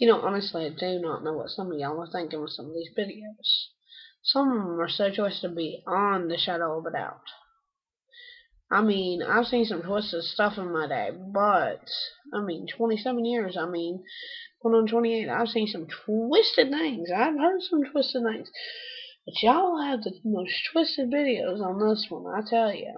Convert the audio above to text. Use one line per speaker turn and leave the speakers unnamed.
You know, honestly, I do not know what some of y'all are thinking with some of these videos. Some of them are so twisted beyond the shadow of a doubt. I mean, I've seen some twisted stuff in my day, but, I mean, 27 years, I mean, going on 28, I've seen some twisted things. I've heard some twisted things. But y'all have the most twisted videos on this one, I tell you.